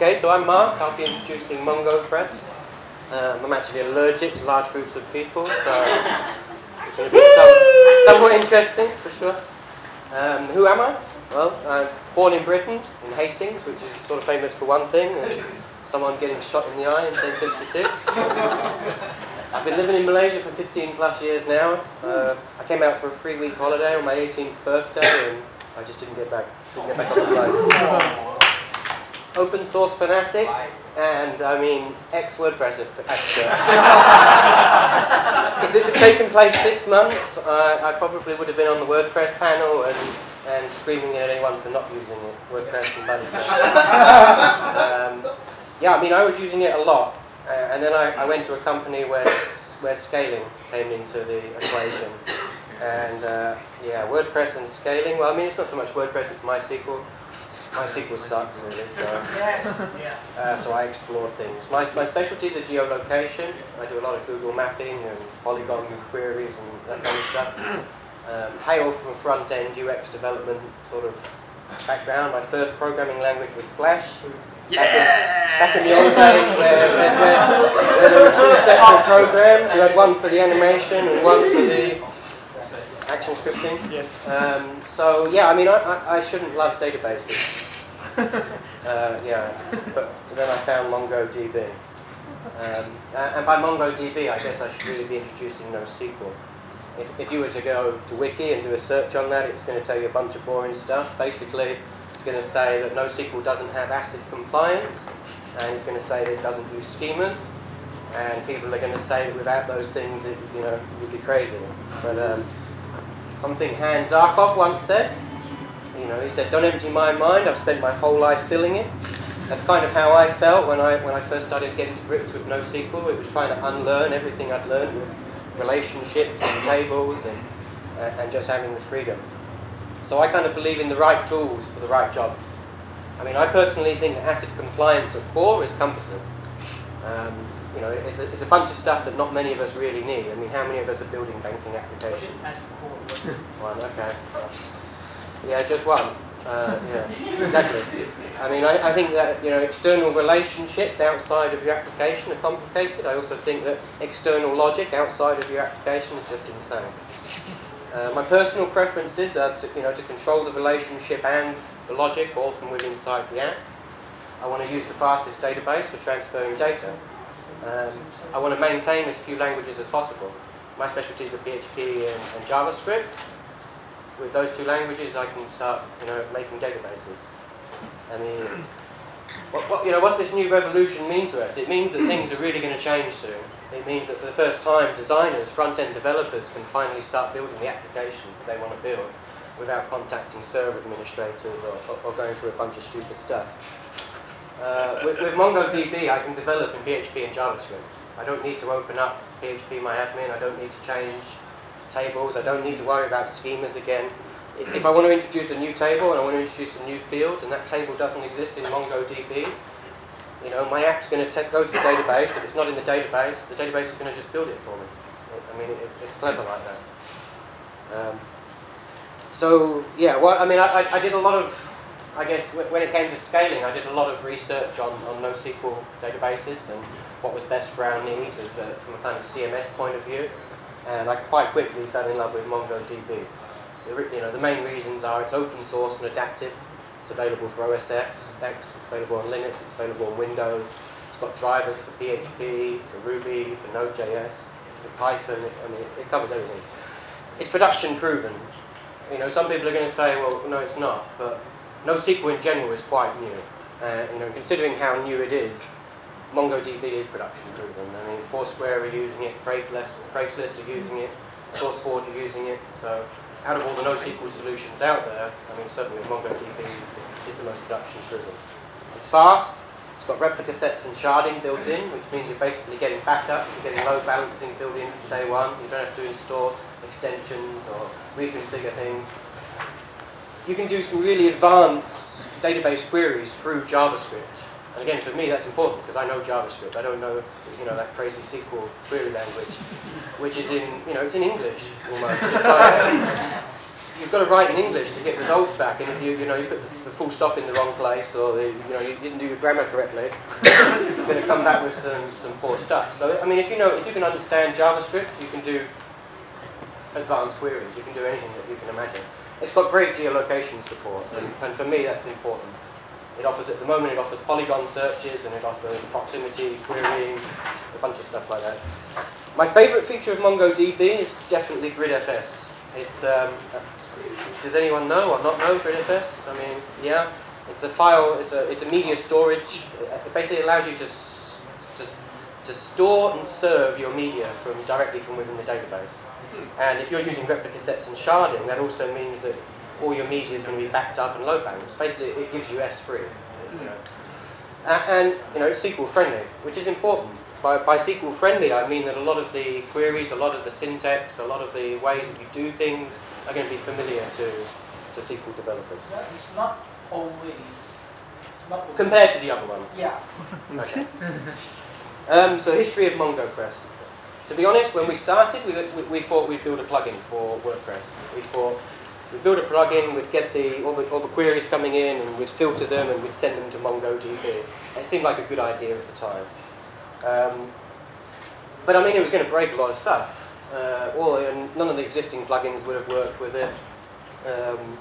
Okay, so I'm Mark. I'll be introducing MongoPress. Um, I'm actually allergic to large groups of people, so it's going to be some, somewhat interesting for sure. Um, who am I? Well, I'm born in Britain, in Hastings, which is sort of famous for one thing, someone getting shot in the eye in 1066. I've been living in Malaysia for 15 plus years now. Uh, I came out for a three week holiday on my 18th birthday, and I just didn't get back, didn't get back on the open source fanatic, and I mean ex WordPress expert. if this had taken place six months, uh, I probably would have been on the WordPress panel and, and screaming at anyone for not using it, WordPress and BuddyPress. um, yeah, I mean I was using it a lot, uh, and then I, I went to a company where where scaling came into the equation. And uh, yeah, WordPress and scaling. Well, I mean, it's not so much WordPress; it's MySQL. MySQL sucks really, so yes. uh, so I explore things. My, my specialties are geolocation. I do a lot of Google mapping and Polygon queries and that kind of stuff. Um, hail from a front-end UX development sort of background. My first programming language was Flash. Yeah. Back in, back in the old days where, where, where, where there were two separate programs. You had one for the animation and one for the action scripting. Yes. Um, so yeah, I mean, I, I, I shouldn't love databases. uh, yeah, but then I found MongoDB. Um, and by MongoDB, I guess I should really be introducing NoSQL. If, if you were to go to Wiki and do a search on that, it's going to tell you a bunch of boring stuff. Basically, it's going to say that NoSQL doesn't have ACID compliance, and it's going to say that it doesn't use schemas, and people are going to say that without those things, it, you know, you'd be crazy. But um, something Hans Zarkov once said. You know, he said, "Don't empty my mind. I've spent my whole life filling it." That's kind of how I felt when I when I first started getting to grips with NoSQL. It was trying to unlearn everything I'd learned with relationships and tables and uh, and just having the freedom. So I kind of believe in the right tools for the right jobs. I mean, I personally think that ACID compliance at core is cumbersome. Um, you know, it's a, it's a bunch of stuff that not many of us really need. I mean, how many of us are building banking applications? One, okay. Yeah, just one. Uh, yeah, exactly. I mean, I, I, think that you know external relationships outside of your application are complicated. I also think that external logic outside of your application is just insane. Uh, my personal preferences are to, you know, to control the relationship and the logic all from within inside the app. I want to use the fastest database for transferring data. Um, I want to maintain as few languages as possible. My specialties are PHP and, and JavaScript. With those two languages, I can start, you know, making databases. I mean, what, what, you know, what's this new revolution mean to us? It means that things are really going to change soon. It means that for the first time, designers, front-end developers can finally start building the applications that they want to build without contacting server administrators or, or, or going through a bunch of stupid stuff. Uh, with, with, MongoDB, I can develop in PHP and JavaScript. I don't need to open up phpMyAdmin. I don't need to change tables. I don't need to worry about schemas again. If I want to introduce a new table and I want to introduce some new fields and that table doesn't exist in MongoDB, you know, my app's going to go to the database. If it's not in the database, the database is going to just build it for me. I mean, it, it's clever like that. Um, so, yeah, well, I mean, I, I did a lot of I guess when it came to scaling, I did a lot of research on, on NoSQL databases and what was best for our needs as a, from a kind of CMS point of view. And I quite quickly fell in love with MongoDB. The, you know, the main reasons are it's open source and adaptive. It's available for OS X, it's available on Linux, it's available on Windows. It's got drivers for PHP, for Ruby, for Node.js, for Python. I mean, it covers everything. It's production proven. You know, some people are going to say, well, no, it's not. But NoSQL in general is quite new. Uh, you know, considering how new it is, MongoDB is production proven. I mean, Foursquare are using it, Craigslist, Craigslist are using it, SourceForge are using it. So, out of all the NoSQL solutions out there, I mean, certainly MongoDB is the most production proven. It's fast. It's got replica sets and sharding built in, which means you're basically getting backup, you're getting load balancing built in from day one. You don't have to install extensions or reconfigure things you can do some really advanced database queries through JavaScript. And again, for me, that's important because I know JavaScript. I don't know, you know, that crazy SQL query language, which is in, you know, it's in English almost. Like, um, you've got to write in English to get results back, and if you you know you put the, the full stop in the wrong place or the, you know you didn't do your grammar correctly, it's going to come back with some, some poor stuff. So I mean, if you know if you can understand JavaScript, you can do advanced queries. You can do anything that you can imagine. It's got great geolocation support, and, and for me that's important. It offers, at the moment, it offers polygon searches and it offers proximity querying, a bunch of stuff like that. My favourite feature of MongoDB is definitely GridFS. It's, um, does anyone know or not know GridFS? I mean, yeah, it's a file, it's a, it's a media storage. It basically allows you to, to store and serve your media from directly from within the database. Hmm. And if you're using replica sets and sharding, that also means that all your media is going to be backed up and load balanced. Basically, it gives you S3. You know. And, you know, it's SQL friendly, which is important. By, by SQL friendly, I mean that a lot of the queries, a lot of the syntax, a lot of the ways that you do things are going to be familiar to, to SQL developers. It's not always. Not always. Compared to the other ones. Yeah. Okay. um, so history of MongoPress. To be honest, when we started, we, we, we thought we'd build a plugin for WordPress. We thought we'd build a plugin, we'd get the all, the all the queries coming in, and we'd filter them, and we'd send them to MongoDB. It seemed like a good idea at the time. Um, but I mean, it was going to break a lot of stuff. Uh, all, and none of the existing plugins would have worked with it. Um,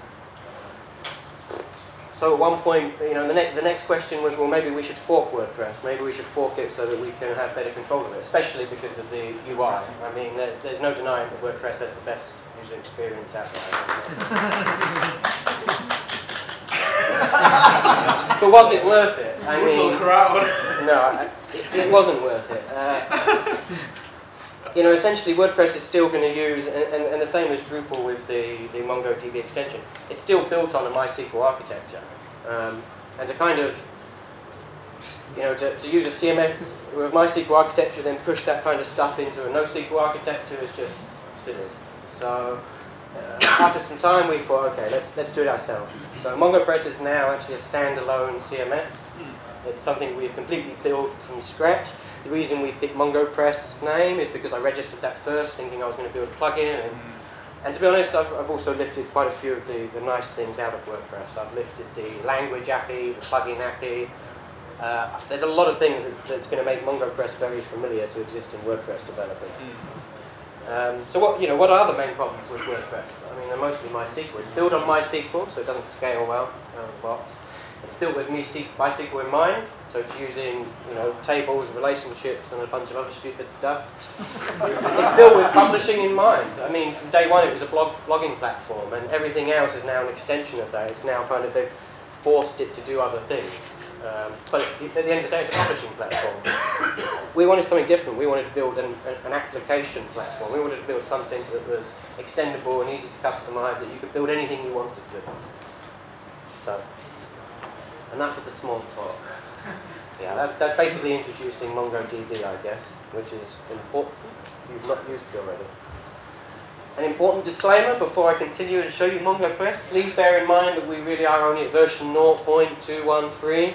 so at one point, you know, the, ne the next question was, well, maybe we should fork WordPress. Maybe we should fork it so that we can have better control of it, especially because of the UI. I mean, there, there's no denying that WordPress has the best user experience out there. but was it worth it? I mean, no, it, it wasn't worth it. Uh, you know, essentially WordPress is still going to use, and, and, and, the same as Drupal with the, the MongoDB extension, it's still built on a MySQL architecture. Um, and to kind of, you know, to, to use a CMS with MySQL architecture, then push that kind of stuff into a NoSQL architecture is just silly. So uh, after some time, we thought, okay, let's let's do it ourselves. So MongoPress is now actually a standalone CMS. It's something we've completely built from scratch. The reason we picked MongoPress name is because I registered that first, thinking I was going to build a plugin. And, and to be honest, I've, I've also lifted quite a few of the, the nice things out of WordPress. I've lifted the language API, the plugin API. Uh, there's a lot of things that, that's going to make MongoPress very familiar to existing WordPress developers. Um, so what you know, what are the main problems with WordPress? I mean, they're mostly MySQL. It's built on MySQL, so it doesn't scale well out of the box. It's built with MySQL in mind, so it's using you know tables, relationships, and a bunch of other stupid stuff. it's built with publishing in mind. I mean, from day one, it was a blog blogging platform, and everything else is now an extension of that. It's now kind of they've forced it to do other things. Um, but at the end of the day, it's a publishing platform. we wanted something different. We wanted to build an, an, application platform. We wanted to build something that was extendable and easy to customize, that you could build anything you wanted to. So. Enough of the small talk. Yeah, that's, that's basically introducing MongoDB, I guess, which is important. You've not used it already. An important disclaimer before I continue and show you MongoPress, please bear in mind that we really are only at version 0.213,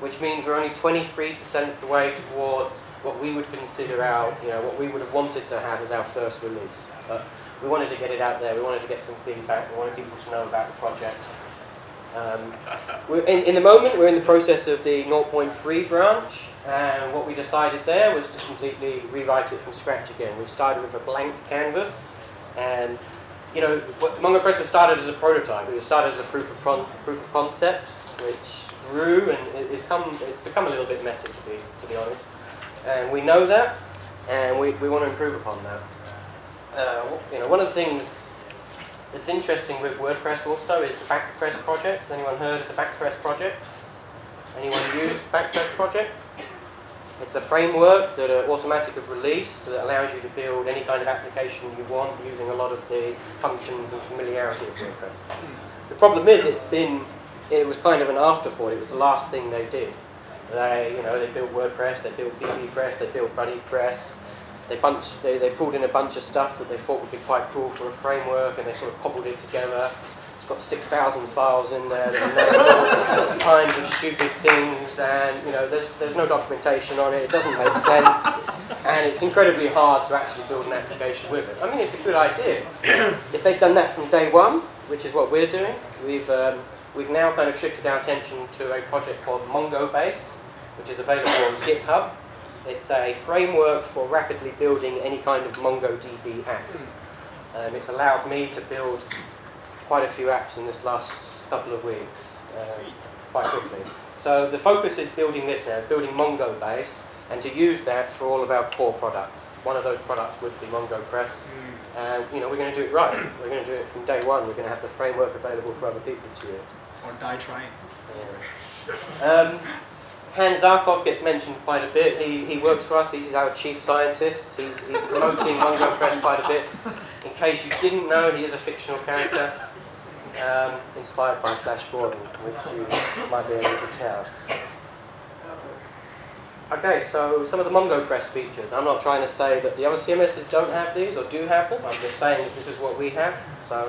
which means we're only 23% of the way towards what we would consider our, you know, what we would have wanted to have as our first release. But we wanted to get it out there, we wanted to get some feedback, we wanted people to know about the project. Um, in, in, the moment, we're in the process of the 0.3 branch, and what we decided there was to completely rewrite it from scratch again. We started with a blank canvas, and you know, MongoPress was started as a prototype. It was started as a proof of, proof of concept, which grew and it's come it's become a little bit messy to be to be honest. And we know that, and we, we want to improve upon that. Uh, you know, one of the things that's interesting with WordPress also is the Backpress project. Has anyone heard of the Backpress project? Anyone used Backpress project? It's a framework that uh, are Automattic have released that allows you to build any kind of application you want using a lot of the functions and familiarity of WordPress. The problem is it's been, it was kind of an afterthought. It was the last thing they did. They, you know, they built WordPress, they built BBPress, they built BuddyPress, they bunched, they, they pulled in a bunch of stuff that they thought would be quite cool for a framework, and they sort of cobbled it together. It's got 6,000 files in there that all kinds of stupid things, and you know, there's, there's no documentation on it, it doesn't make sense, and it's incredibly hard to actually build an application with it. I mean, it's a good idea. if they'd done that from day one, which is what we're doing. We've, um, we've now kind of shifted our attention to a project called MongoBase, which is available on GitHub. It's a framework for rapidly building any kind of MongoDB app. Um, it's allowed me to build quite a few apps in this last couple of weeks, um, quite quickly. So the focus is building this now, building MongoBase, and to use that for all of our core products. One of those products would be MongoPress. And you know, we're going to do it right. We're going to do it from day one. We're going to have the framework available for other people to use. Or die trying. Yeah. Um, Hans Zarkov gets mentioned quite a bit. He, he works for us. He's our chief scientist. He's, he's promoting MongoPress quite a bit. In case you didn't know, he is a fictional character um, inspired by Flash Gordon, which you might be able to tell. Okay, so some of the MongoPress features. I'm not trying to say that the other CMSs don't have these or do have them. I'm just saying that this is what we have. So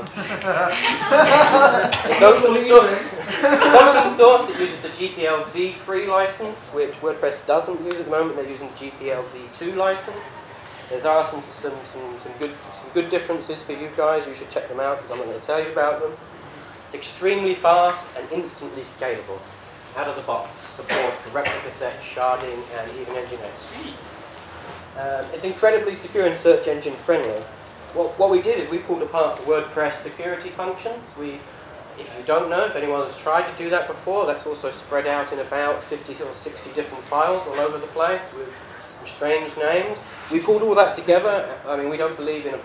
it's open source. It's open source. It uses the GPL v3 license, which WordPress doesn't use at the moment. They're using the GPL v2 license. There are some, some, some, some, good, some good differences for you guys. You should check them out because I'm not going to tell you about them. It's extremely fast and instantly scalable out of the box support for replica sets, sharding, and even Nginx. Um, it's incredibly secure and search engine friendly. What, what we did is we pulled apart WordPress security functions. We, if you don't know, if anyone has tried to do that before, that's also spread out in about 50 or 60 different files all over the place with some strange names. We pulled all that together. I mean, we don't believe in a,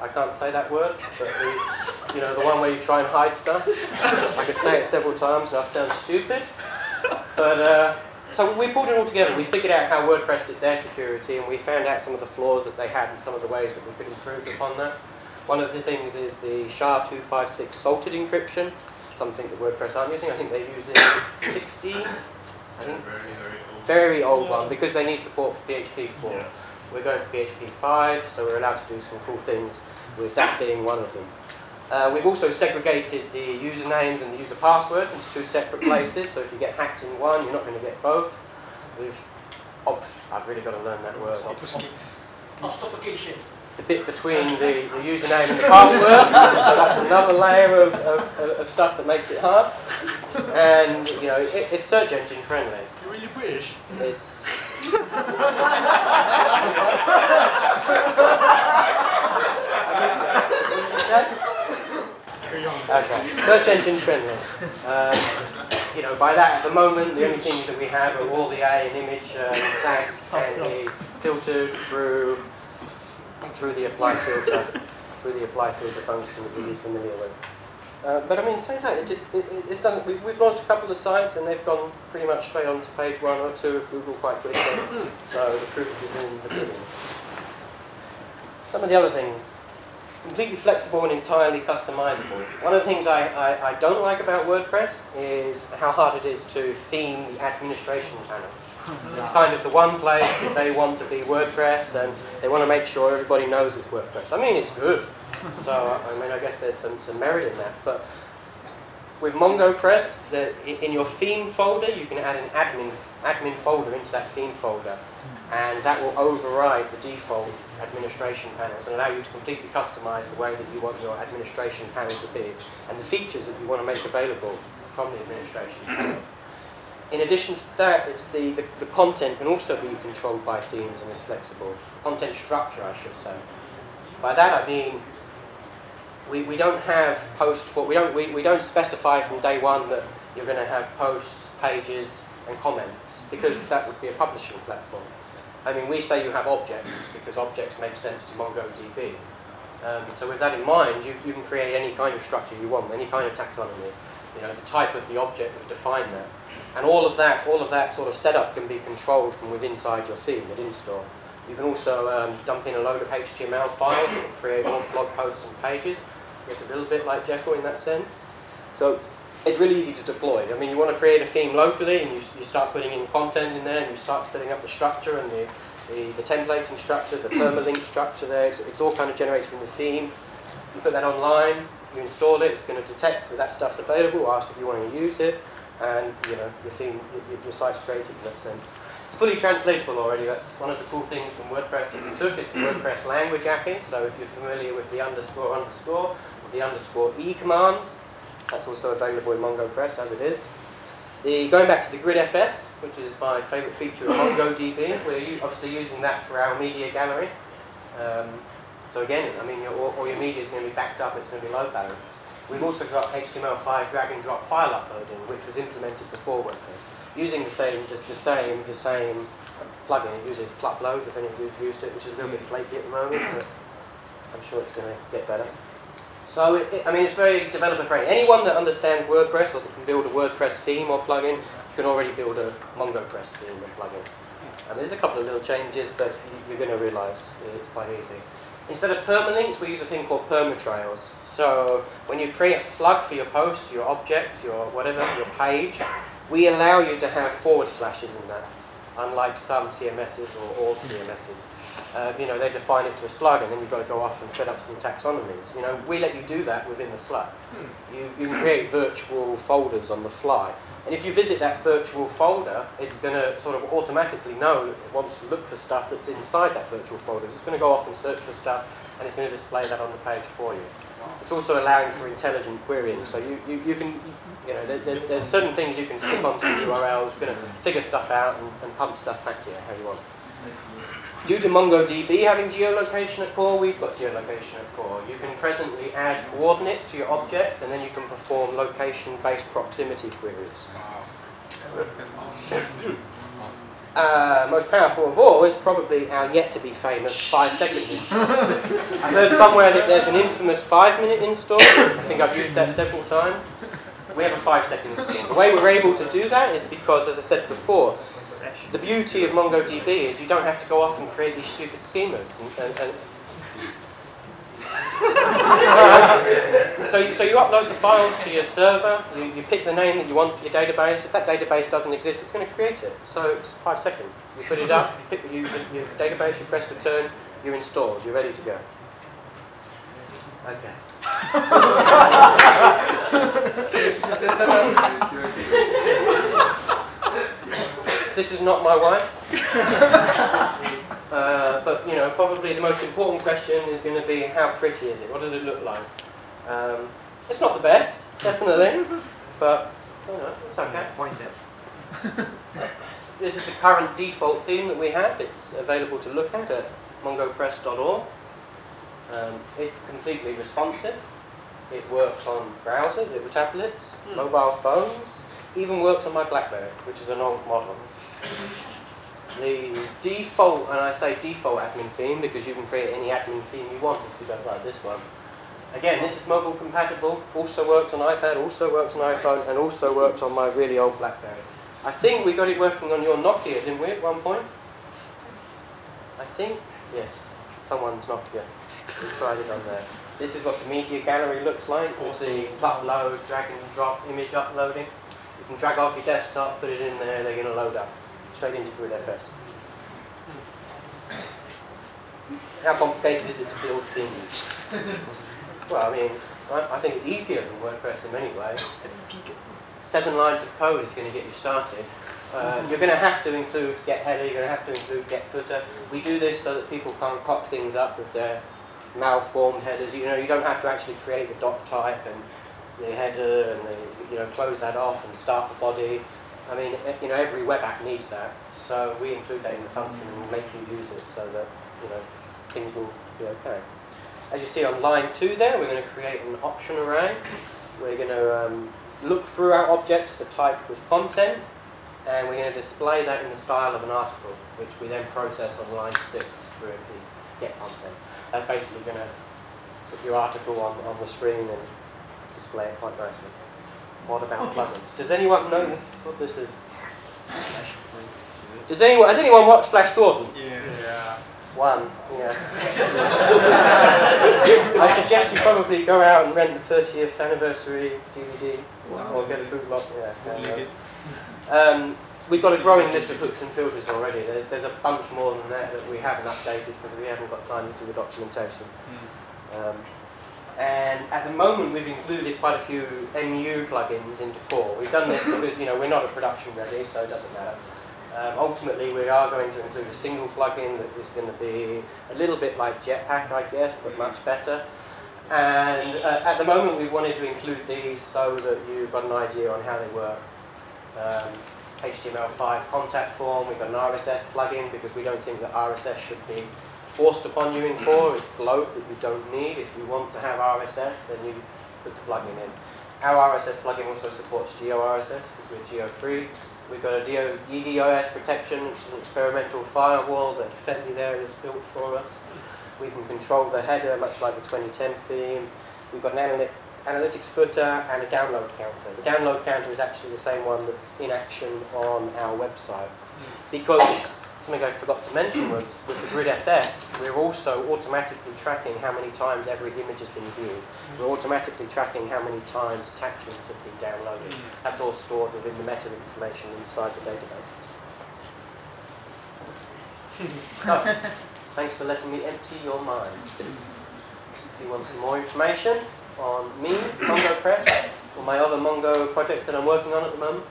I can't say that word, but the, you know, the one where you try and hide stuff. I could say it several times and I sound stupid. But, uh, so we pulled it all together. We figured out how WordPress did their security and we found out some of the flaws that they had and some of the ways that we could improve upon that. One of the things is the SHA-256 salted encryption, something that WordPress aren't using. I think they use it 16, I think. Very old one because they need support for PHP 4. Yeah. We're going for PHP 5, so we're allowed to do some cool things with that being one of them. Uh, we've also segregated the usernames and the user passwords into two separate places, so if you get hacked in one, you're not going to get both. We've, oh, I've really got to learn that word. Obfuscation. The bit between the, the username and the password, so that's another layer of, of, of, stuff that makes it hard. And, you know, it, it's search engine friendly. You're really British. It's... Okay, search engine friendly. Um, you know, by that, at the moment, the only things that we have are all the A and image um, tags can be filtered through through the apply filter, through the apply filter function that we're familiar with. Uh, but I mean, say that, it, it, it's done, we, have launched a couple of sites and they've gone pretty much straight on to page one or two of Google quite quickly. so the proof is in the pudding. Some of the other things it's completely flexible and entirely customizable. One of the things I, I, I, don't like about WordPress is how hard it is to theme the administration panel. Hmm. It's kind of the one place that they want to be WordPress and they want to make sure everybody knows it's WordPress. I mean, it's good. Hmm. So, I mean, I guess there's some, some merit in that. But with MongoPress, the, in your theme folder, you can add an admin, admin folder into that theme folder and that will override the default administration panels and allow you to completely customize the way that you want your administration panel to be and the features that you want to make available from the administration panel. In addition to that, it's the, the, the, content can also be controlled by themes and is flexible. Content structure, I should say. By that I mean we, we don't have post for we don't we, we don't specify from day one that you're going to have posts, pages, and comments because that would be a publishing platform. I mean, we say you have objects because objects make sense to MongoDB. Um, so with that in mind, you, you can create any kind of structure you want, any kind of taxonomy, you know, the type of the object that define that. And all of that, all of that sort of setup can be controlled from within inside your theme at install. You can also um, dump in a load of HTML files that will create blog posts and pages. It's a little bit like Jekyll in that sense. So it's really easy to deploy. I mean, you want to create a theme locally and you, you start putting in content in there and you start setting up the structure and the, the, the templating structure, the permalink structure there. It's, it's all kind of generated from the theme. You put that online, you install it, it's going to detect that that stuff's available, ask if you want to use it, and you know your theme, your, your site's created in that sense. It's fully translatable already. That's one of the cool things from WordPress that we took. It's the WordPress language API. So if you're familiar with the underscore underscore, the underscore e commands, that's also available in MongoPress as it is. The, going back to the GridFS, which is my favourite feature of MongoDB, we're obviously using that for our media gallery. Um, so again, I mean, your, all, your media is going to be backed up, it's going to be load balanced. We've also got HTML5 drag and drop file uploading, which was implemented before WordPress, using the same, the, the same, the same plugin. It uses Plupload, if any of you've used it, which is a little bit flaky at the moment, but I'm sure it's going to get better. So, it, it, I mean, it's very developer friendly. Anyone that understands WordPress or that can build a WordPress theme or plugin can already build a MongoPress theme and plugin. And there's a couple of little changes, but you're going to realise it's quite easy. Instead of permalinks, we use a thing called permatrails. So when you create a slug for your post, your object, your whatever, your page, we allow you to have forward slashes in that, unlike some CMSs or all CMSs. Uh, you know, they define it to a slug and then you've got to go off and set up some taxonomies. You know, we let you do that within the slug. Hmm. You, you can create virtual folders on the fly. And if you visit that virtual folder, it's going to sort of automatically know it wants to look for stuff that's inside that virtual folder. It's going to go off and search for stuff and it's going to display that on the page for you. It's also allowing for intelligent querying. So you, you, you can, you know, there's, there's certain things you can stick onto the URL. It's going to figure stuff out and, and pump stuff back to you how you want. Due to MongoDB having geolocation at core, we've got geolocation at core. You can presently add coordinates to your object and then you can perform location-based proximity queries. Uh, most powerful of all is probably our yet to be famous five second install. I've heard somewhere that there's an infamous five minute install. I think I've used that several times. We have a five second install. The way we're able to do that is because, as I said before, the beauty of MongoDB is you don't have to go off and create these stupid schemas. And, and, and so, you, so you upload the files to your server, you, you pick the name that you want for your database. If that database doesn't exist, it's going to create it. So it's five seconds. You put it up, you pick the user, your database, you press return, you're installed, you're ready to go. Okay. this is not my wife. uh, but, you know, probably the most important question is going to be how pretty is it? What does it look like? Um, it's not the best, definitely, but, you know, it's okay. Point it. this is the current default theme that we have. It's available to look at at mongopress.org. Um, it's completely responsive. It works on browsers, it tablets, mm. mobile phones, even works on my BlackBerry, which is an old model. The default, and I say default admin theme because you can create any admin theme you want if you don't like this one. Again, this is mobile compatible, also works on iPad, also works on iPhone, and also works on my really old BlackBerry. I think we got it working on your Nokia, didn't we, at one point? I think, yes, someone's Nokia. We tried it on there. This is what the media gallery looks like with the upload, drag and drop image uploading. You can drag off your desktop, put it in there, they're going to load up straight into GridFS. How complicated is it to build things? well, I mean, I, I, think it's easier than WordPress in many ways. Seven lines of code is going to get you started. Uh, you're going to have to include get header, you're going to have to include get footer. We do this so that people can't cock things up with their malformed headers. You know, you don't have to actually create the doc type and the header and the, you know close that off and start the body. I mean, you know, every web app needs that, so we include that in the function and make you use it so that, you know, things will be okay. As you see on line two there, we're going to create an option array. We're going to um, look through our objects for type with content, and we're going to display that in the style of an article, which we then process on line six through the get content. That's basically going to put your article on, on the screen and display it quite nicely. What about plugins? Does anyone know what this is? Does anyone has anyone watched Flash Gordon? Yeah. yeah. One, yes. I suggest you probably go out and rent the 30th anniversary DVD wow. or get a bootleg. Yeah. Um, we've got a growing list of hooks and filters already. There, there's a bunch more than that that we haven't updated because we haven't got time to do the documentation. Mm. Um, and at the moment we've included quite a few MU plugins into core. We've done this because you know we're not a production ready, so it doesn't matter. Um, ultimately, we are going to include a single plugin that is going to be a little bit like Jetpack, I guess, but much better. And uh, at the moment, we wanted to include these so that you've got an idea on how they work. Um, HTML5 contact form, we've got an RSS plugin because we don't think that RSS should be forced upon you in mm-hmm. core. It's bloat that you don't need. If you want to have RSS, then you put the plugin in. Our RSS plugin also supports GeoRSS because we're geo freaks. We've got a DO, DDoS protection, which is an experimental firewall that Defended has built for us. We can control the header, much like the 2010 theme. We've got an analy analytics footer and a download counter. The download counter is actually the same one that's in action on our website. Mm. Because something I forgot to mention was with the GridFS, we're also automatically tracking how many times every image has been viewed. We're automatically tracking how many times attachments have been downloaded. Mm. That's all stored within the meta information inside the database. so, oh, thanks for letting me empty your mind. If you want some more information on me, MongoPress, or my other Mongo projects that I'm working on at the moment,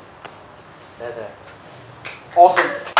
they're there. Awesome.